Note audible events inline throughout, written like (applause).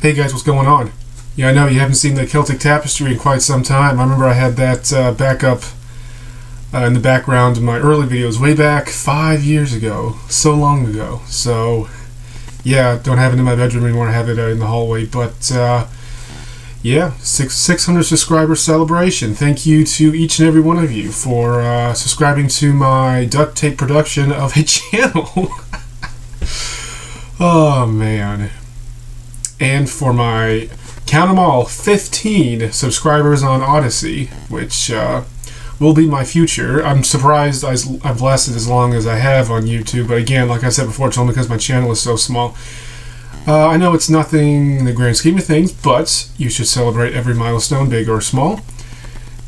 Hey guys, what's going on? Yeah, I know you haven't seen the Celtic Tapestry in quite some time. I remember I had that uh, backup uh, in the background in my early videos way back five years ago. So long ago. So, yeah, don't have it in my bedroom anymore. I have it uh, in the hallway. But, uh, yeah, six, 600 subscriber celebration. Thank you to each and every one of you for uh, subscribing to my duct tape production of a (laughs) channel. (laughs) oh, man and for my count them all 15 subscribers on Odysee, which uh, will be my future. I'm surprised I've lasted as long as I have on YouTube, but again, like I said before, it's only because my channel is so small. Uh, I know it's nothing in the grand scheme of things, but you should celebrate every milestone, big or small.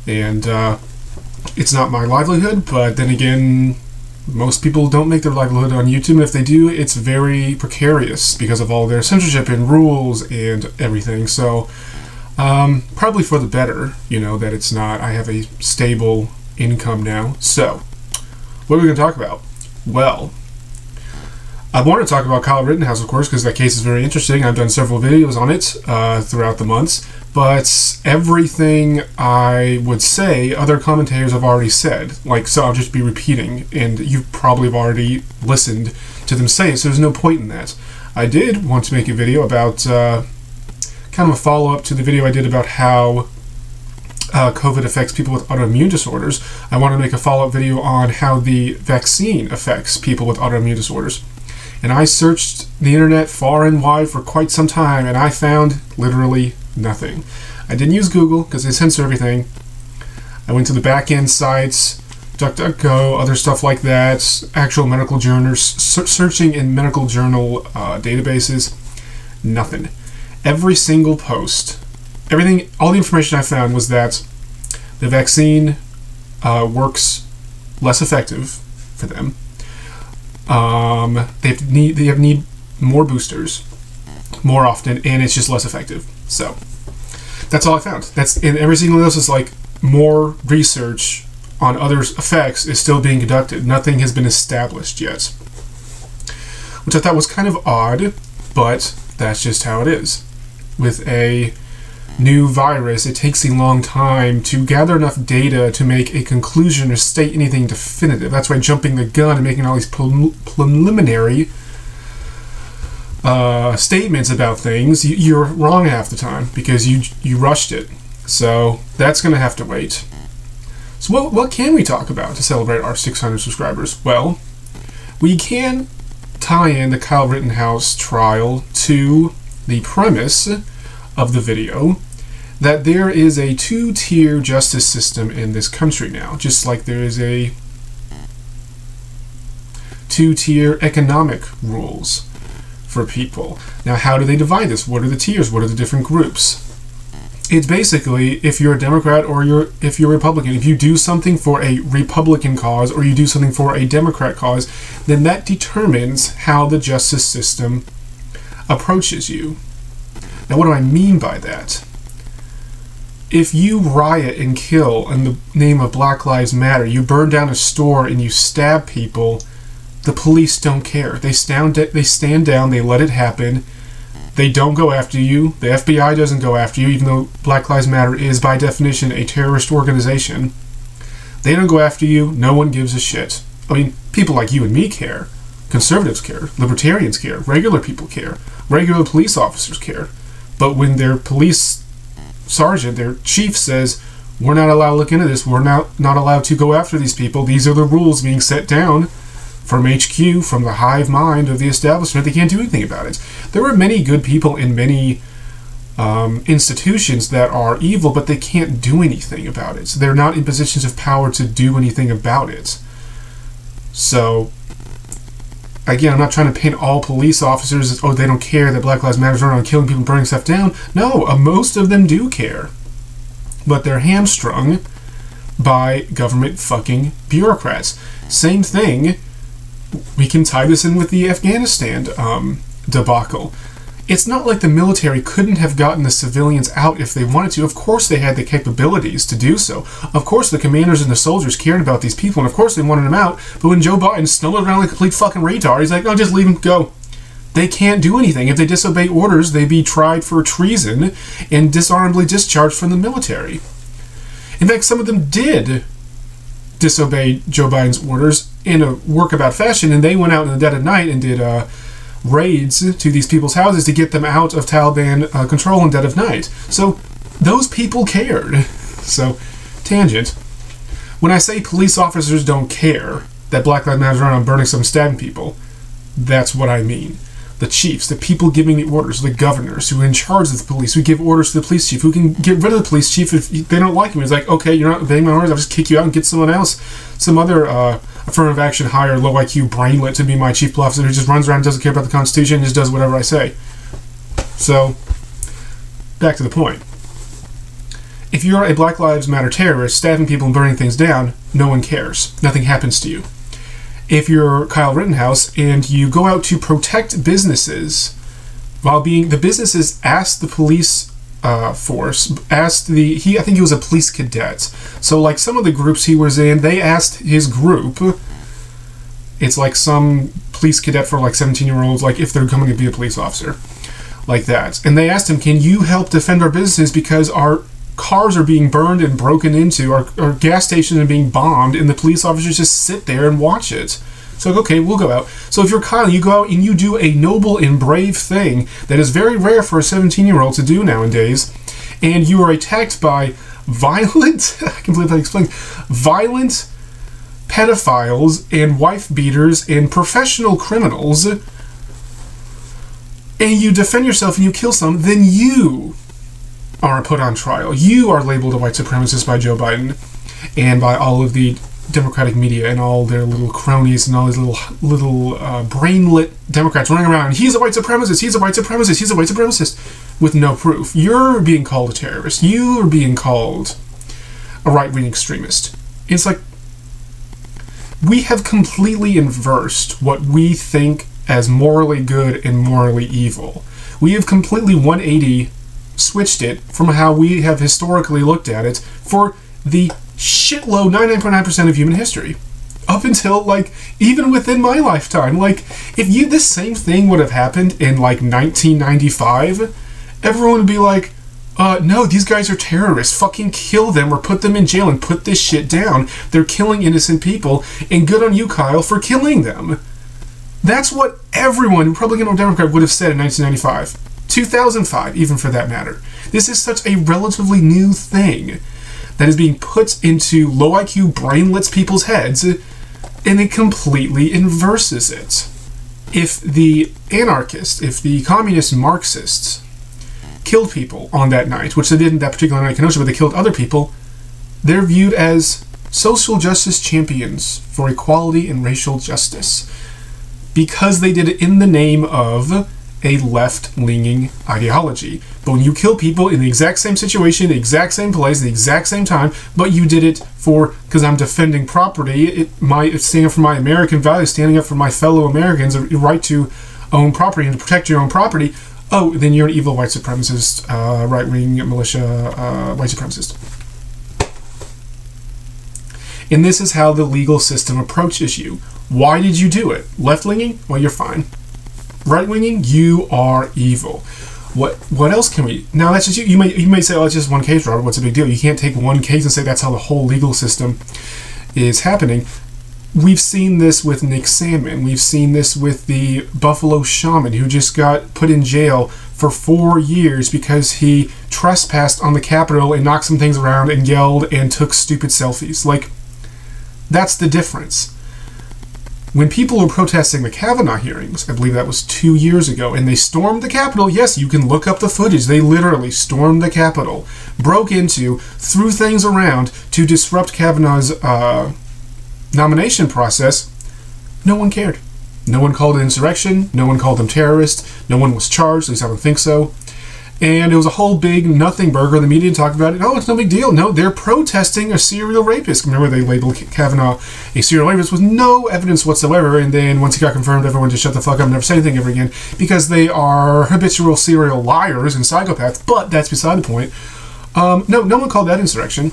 And uh, it's not my livelihood, but then again, most people don't make their livelihood on YouTube, and if they do, it's very precarious because of all their censorship and rules and everything. So, um, probably for the better, you know, that it's not. I have a stable income now. So, what are we going to talk about? Well, I want to talk about Kyle Rittenhouse, of course, because that case is very interesting. I've done several videos on it uh, throughout the months, but everything I would say, other commentators have already said. Like, so I'll just be repeating, and you probably have already listened to them say it, so there's no point in that. I did want to make a video about uh, kind of a follow up to the video I did about how uh, COVID affects people with autoimmune disorders. I want to make a follow up video on how the vaccine affects people with autoimmune disorders. And I searched the internet far and wide for quite some time, and I found literally nothing. I didn't use Google because they censor everything. I went to the back end sites, DuckDuckGo, other stuff like that, actual medical journals, searching in medical journal uh, databases. Nothing. Every single post, everything, all the information I found was that the vaccine uh, works less effective for them um, they have need they have need more boosters more often, and it's just less effective. So that's all I found. That's and every single else is like more research on other effects is still being conducted. Nothing has been established yet, which I thought was kind of odd, but that's just how it is with a new virus, it takes a long time to gather enough data to make a conclusion or state anything definitive. That's why jumping the gun and making all these preliminary uh, statements about things, you, are wrong half the time because you you rushed it. So that's going to have to wait. So what what can we talk about to celebrate our 600 subscribers? Well, we can tie in the Kyle Rittenhouse trial to the premise of the video that there is a two tier justice system in this country now, just like there is a two tier economic rules for people. Now, how do they divide this? What are the tiers? What are the different groups? It's basically if you're a Democrat or you're if you're Republican, if you do something for a Republican cause or you do something for a Democrat cause, then that determines how the justice system approaches you. Now, what do I mean by that? If you riot and kill in the name of Black Lives Matter, you burn down a store and you stab people, the police don't care. They stand, they stand down, they let it happen. They don't go after you. The FBI doesn't go after you, even though Black Lives Matter is, by definition, a terrorist organization. They don't go after you. No one gives a shit. I mean, people like you and me care. Conservatives care. Libertarians care. Regular people care. Regular police officers care. But when their police sergeant, their chief says, we're not allowed to look into this, we're not, not allowed to go after these people, these are the rules being set down from HQ, from the hive mind of the establishment, they can't do anything about it. There are many good people in many um, institutions that are evil, but they can't do anything about it. So they're not in positions of power to do anything about it. So again, I'm not trying to paint all police officers as, oh, they don't care that Black Lives Matter around killing people and burning stuff down. No, uh, most of them do care. But they're hamstrung by government fucking bureaucrats. Same thing, we can tie this in with the Afghanistan um, debacle. It's not like the military couldn't have gotten the civilians out if they wanted to. Of course, they had the capabilities to do so. Of course, the commanders and the soldiers cared about these people, and of course, they wanted them out. But when Joe Biden stumbled around like a complete fucking retard, he's like, "No, just leave them go." they can't do anything. If they disobey orders, they'd be tried for treason and dishonorably discharged from the military. In fact, some of them did disobey Joe Biden's orders in a workabout fashion, and they went out in the dead of night and did uh, raids to these people's houses to get them out of Taliban uh, control in dead of night. So those people cared. (laughs) So, tangent. When I say police officers don't care that Black Lives Matter around burning some stabbing people, that's what I mean. The chiefs, the people giving the orders, the governors who are in charge of the police, who give orders to the police chief, who can get rid of the police chief if they don't like him. He's like, okay, you're not obeying my orders, I'll just kick you out and get someone else, some other uh, affirmative action hire, low IQ brainlet to be my chief police officer who just runs around doesn't care about the Constitution just does whatever I say. So, back to the point. If you're a Black Lives Matter terrorist stabbing people and burning things down, no one cares. Nothing happens to you. If you're Kyle Rittenhouse and you go out to protect businesses, while being the businesses ask the police uh, force asked the he I think he was a police cadet. So like some of the groups he was in, they asked his group. It's like some police cadet for like 17 year olds, like if they're coming to be a police officer, like that. And they asked him, "Can you help defend our businesses because our cars are being burned and broken into, our, our gas stations are being bombed, and the police officers just sit there and watch it." So okay, we'll go out. So if you're Kyle, you go out and you do a noble and brave thing that is very rare for a 17 year old to do nowadays, and you are attacked by violent, (laughs) I can believe explained, violent pedophiles and wife beaters and professional criminals, and you defend yourself and you kill some, then you are put on trial. You are labeled a white supremacist by Joe Biden and by all of the Democratic media and all their little cronies and all these little little uh, brainlet Democrats running around. He's a white supremacist. He's a white supremacist. He's a white supremacist, with no proof. You're being called a terrorist. You are being called a right wing extremist. It's like we have completely inversed what we think as morally good and morally evil. We have completely 180 switched it from how we have historically looked at it for the shitload 99.9% of human history up until like even within my lifetime like if you this same thing would have happened in like 1995 everyone would be like uh, no, these guys are terrorists. Fucking kill them or put them in jail and put this shit down. They're killing innocent people, and good on you, Kyle, for killing them. That's what everyone, Republican or Democrat, would have said in 1995. 2005, even for that matter. This is such a relatively new thing that is being put into low IQ brainlets people's heads and it completely inverses it. If the anarchists, if the communist Marxists killed people on that night, which they didn't that particular night in Kenosha, but they killed other people, they're viewed as social justice champions for equality and racial justice because they did it in the name of a left leaning ideology. But when you kill people in the exact same situation, the exact same place, the exact same time, but you did it for because I'm defending property, it my it's standing up for my American values, standing up for my fellow Americans, a right to own property and to protect your own property. Oh, then you're an evil white supremacist, uh, right wing militia, uh, white supremacist. And this is how the legal system approaches you. Why did you do it? Left leaning? Well, you're fine right winging, you are evil. What what else can we? Now that's just you. You may you may say, oh, it's just one case, Robert. What's the big deal? You can't take one case and say that's how the whole legal system is happening. We've seen this with Nick Sandmann. We've seen this with the Buffalo Shaman who just got put in jail for four years because he trespassed on the Capitol and knocked some things around and yelled and took stupid selfies. Like, that's the difference when people were protesting the Kavanaugh hearings, I believe that was two years ago, and they stormed the Capitol, yes, you can look up the footage. They literally stormed the Capitol, broke into, threw things around to disrupt Kavanaugh's uh, nomination process. No one cared. No one called it insurrection. No one called them terrorists. No one was charged. At least I don't think so and it was a whole big nothing burger. The media talked about it. Oh, it's no big deal. No, they're protesting a serial rapist. Remember, they labeled Kavanaugh a serial rapist with no evidence whatsoever. And then once he got confirmed, everyone just shut the fuck up and never say anything ever again because they are habitual serial liars and psychopaths. But that's beside the point. Um, no, no one called that insurrection.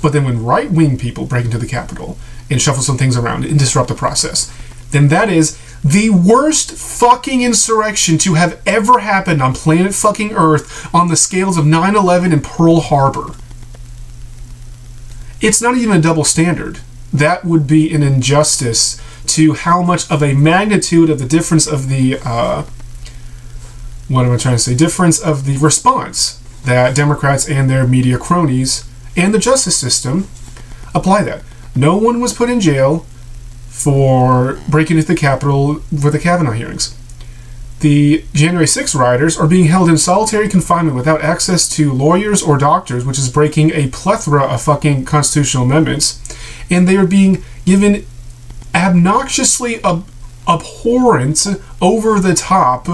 But then when right wing people break into the Capitol and shuffle some things around and disrupt the process, then that is the worst fucking insurrection to have ever happened on planet fucking Earth on the scales of 9 11 and Pearl Harbor. It's not even a double standard. That would be an injustice to how much of a magnitude of the difference of the, uh, what am I trying to say? Difference of the response that Democrats and their media cronies and the justice system apply that. No one was put in jail for breaking into the Capitol for the Kavanaugh hearings. The January 6 rioters are being held in solitary confinement without access to lawyers or doctors, which is breaking a plethora of fucking constitutional amendments. And they are being given obnoxiously ab- abhorrent, over the top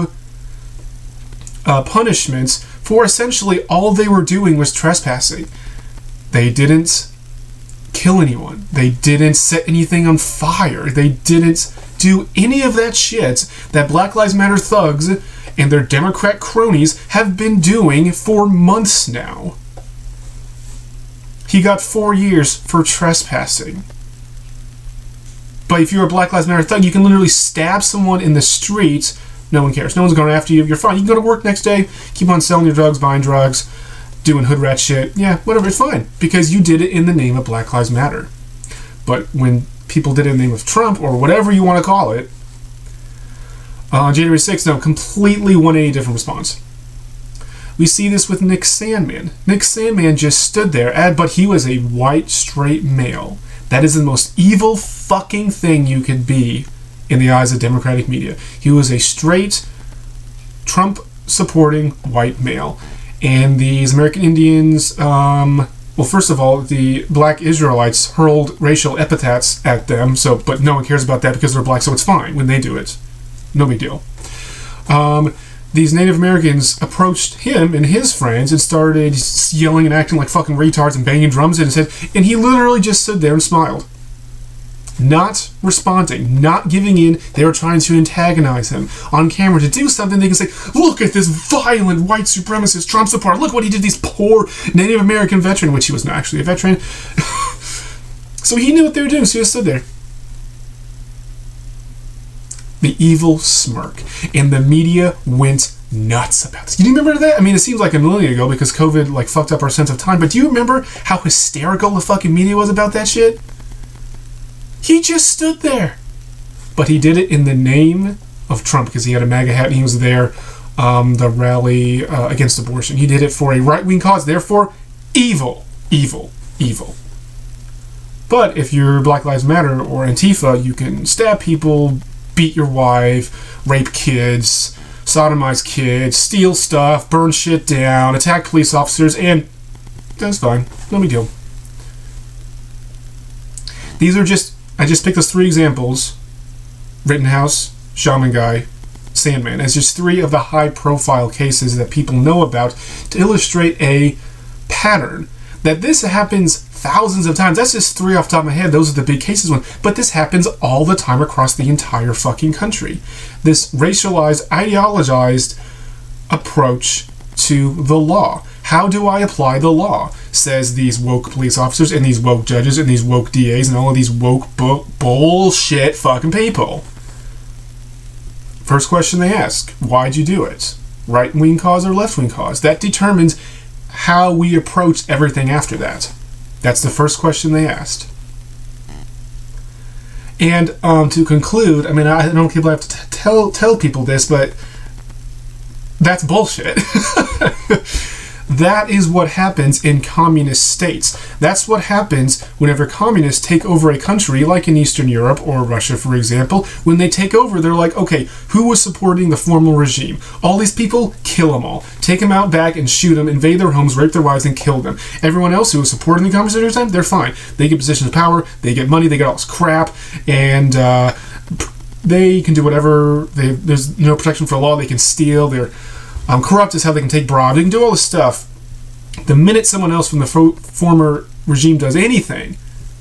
uh, punishments for essentially all they were doing was trespassing. They didn't kill anyone. They didn't set anything on fire. They didn't do any of that shit that Black Lives Matter thugs and their Democrat cronies have been doing for months now. He got four years for trespassing. But if you're a Black Lives Matter thug, you can literally stab someone in the street. No one cares. No one's going after you. You're fine. You can go to work next day, keep on selling your drugs, buying drugs, doing hood rat shit, yeah, whatever, it's fine. Because you did it in the name of Black Lives Matter. But when people did it in the name of Trump, or whatever you want to call it, on uh, January 6th, no, completely 180 different response. We see this with Nick Sandmann. Nick Sandmann just stood there, but he was a white, straight male. That is the most evil fucking thing you could be in the eyes of Democratic media. He was a straight, Trump supporting white male and these American Indians, um, well, first of all, the black Israelites hurled racial epithets at them. So, but no one cares about that because they're black, so it's fine when they do it. No big deal. Um, these Native Americans approached him and his friends and started yelling and acting like fucking retards and banging drums his head, and he literally just stood there and smiled not responding, not giving in. They were trying to antagonize him on camera to do something. They can say, "Look at this violent white supremacist Trump supporter. Look what he did to these poor Native American veteran, which he was not actually a veteran." (laughs) so he knew what they were doing. So he just stood there. The evil smirk, and the media went nuts about this. Do you remember that? I mean, it seems like a millennia ago because COVID like fucked up our sense of time. But do you remember how hysterical the fucking media was about that shit? He just stood there. But he did it in the name of Trump because he had a MAGA hat and he was there, um, the rally uh, against abortion. He did it for a right wing cause. Therefore, evil, evil, evil. But if you're Black Lives Matter or Antifa, you can stab people, beat your wife, rape kids, sodomize kids, steal stuff, burn shit down, attack police officers, and that's fine. No big deal. These are just I just picked those three examples Rittenhouse, Shaman Guy, Sandmann as just three of the high profile cases that people know about to illustrate a pattern. That this happens thousands of times. That's just three off the top of my head. Those are the big cases one. But this happens all the time across the entire fucking country. This racialized, ideologized approach to the law. How do I apply the law? Says these woke police officers and these woke judges and these woke DAs and all of these woke bu- bullshit fucking people. First question they ask Why'd you do it? Right wing cause or left wing cause? That determines how we approach everything after that. That's the first question they asked. And um, to conclude, I mean, I don't if people have to t- tell tell people this, but that's bullshit. (laughs) That is what happens in communist states. That's what happens whenever communists take over a country, like in Eastern Europe or Russia, for example. When they take over, they're like, okay, who was supporting the formal regime? All these people, kill them all. Take them out back and shoot them, invade their homes, rape their wives, and kill them. Everyone else who was supporting the communist at the time, they're fine. They get positions of power, they get money, they get all this crap, and uh, they can do whatever. They, there's no protection for law. They can steal. They're um, corrupt is how they can take bribe. They can do all this stuff. The minute someone else from the fo- former regime does anything,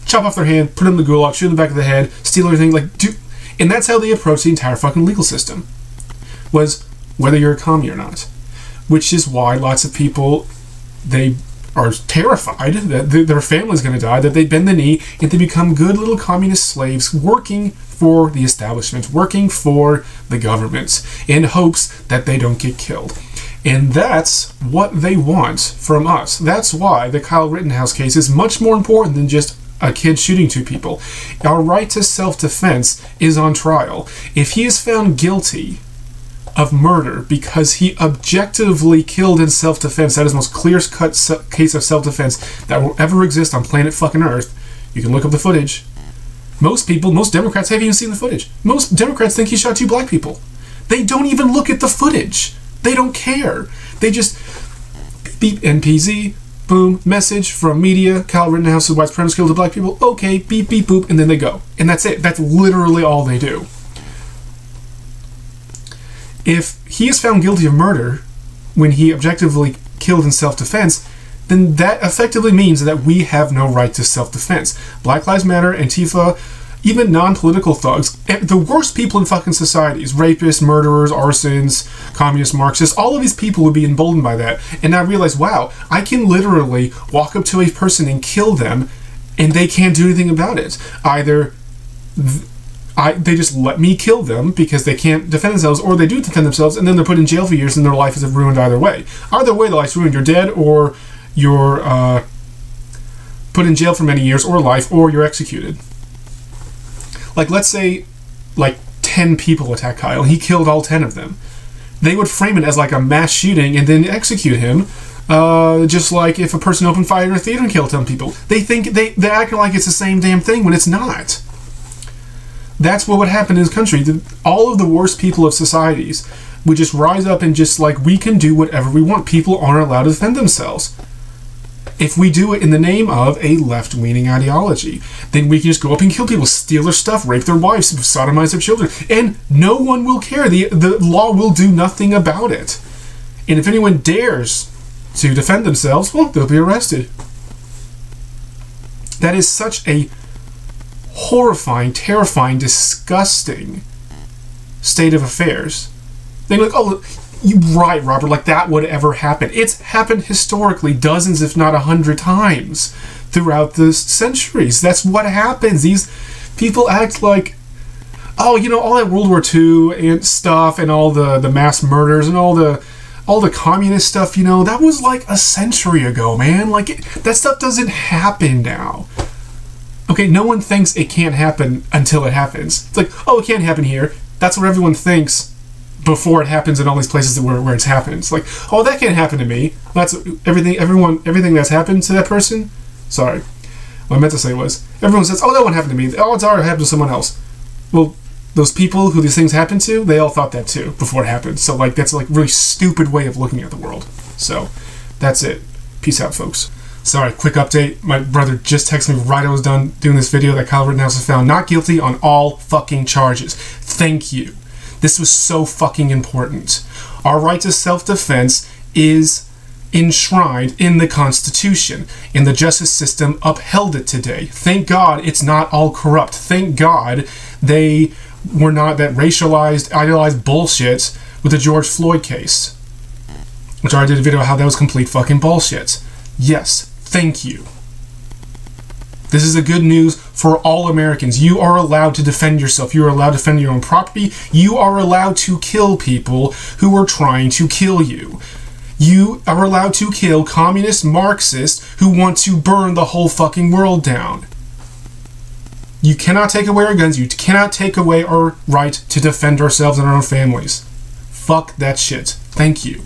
chop off their hand, put them in the gulag, shoot them in the back of the head, steal everything, like do, and that's how they approach the entire fucking legal system. Was whether you're a commie or not, which is why lots of people they are terrified that their family's going to die, that they bend the knee and they become good little communist slaves working for the establishment, working for the government in hopes that they don't get killed. And that's what they want from us. That's why the Kyle Rittenhouse case is much more important than just a kid shooting two people. Our right to self defense is on trial. If he is found guilty of murder because he objectively killed in self defense, that is the most clear cut case of self defense that will ever exist on planet fucking Earth. You can look up the footage. Most people, most Democrats haven't even seen the footage. Most Democrats think he shot two black people. They don't even look at the footage. They don't care. They just beep NPC, boom, message from media, Kyle Rittenhouse's white supremacist killed the black people, okay, beep, beep, boop, and then they go. And that's it. That's literally all they do. If he is found guilty of murder when he objectively killed in self defense, then that effectively means that we have no right to self defense. Black Lives Matter, Antifa, even non-political thugs, eh, the worst people in fucking societies, rapists, murderers, arsons, communist Marxists, all of these people would be emboldened by that. And I realized, wow, I can literally walk up to a person and kill them, and they can't do anything about it. Either th- I, they just let me kill them because they can't defend themselves, or they do defend themselves, and then they're put in jail for years, and their life is ruined either way. Either way, the life's ruined. You're dead, or you're uh, put in jail for many years, or life, or you're executed like let's say like 10 people attack Kyle he killed all 10 of them. They would frame it as like a mass shooting and then execute him. Uh, just like if a person opened fire in a theater and killed 10 people. They think they, they're acting like it's the same damn thing when it's not. That's what would happen in this country. All of the worst people of societies would just rise up and just like, we can do whatever we want. People aren't allowed to defend themselves if we do it in the name of a left leaning ideology. Then we can just go up and kill people, steal their stuff, rape their wives, sodomize their children, and no one will care. The, the law will do nothing about it. And if anyone dares to defend themselves, well, they'll be arrested. That is such a horrifying, terrifying, disgusting state of affairs. They're like, oh, you right, Robert. Like that would ever happen. It's happened historically dozens, if not a hundred times throughout the centuries. That's what happens. These people act like, oh, you know, all that World War II and stuff, and all the the mass murders and all the all the communist stuff. You know, that was like a century ago, man. Like it, that stuff doesn't happen now. Okay, no one thinks it can't happen until it happens. It's like, oh, it can't happen here. That's what everyone thinks before it happens in all these places where, where it's happened. It's like, oh, that can't happen to me. That's everything. Everyone, everything that's happened to that person. Sorry, what I meant to say was everyone says, oh, that won't happen to me. Oh, it's already happened to someone else. Well, those people who these things happen to, they all thought that too before it happened. So like that's like really stupid way of looking at the world. So that's it. Peace out, folks. Sorry, quick update. My brother just texted me right I was done doing this video that Kyle Rittenhouse was found not guilty on all fucking charges. Thank you. This was so fucking important. Our right to self defense is enshrined in the Constitution, and the justice system upheld it today. Thank God it's not all corrupt. Thank God they were not that racialized, idealized bullshit with the George Floyd case. Which I did a video how that was complete fucking bullshit. Yes, thank you. This is a good news for all Americans. You are allowed to defend yourself. You are allowed to defend your own property. You are allowed to kill people who are trying to kill you. You are allowed to kill communist Marxists who want to burn the whole fucking world down. You cannot take away our guns. You cannot take away our right to defend ourselves and our own families. Fuck that shit. Thank you.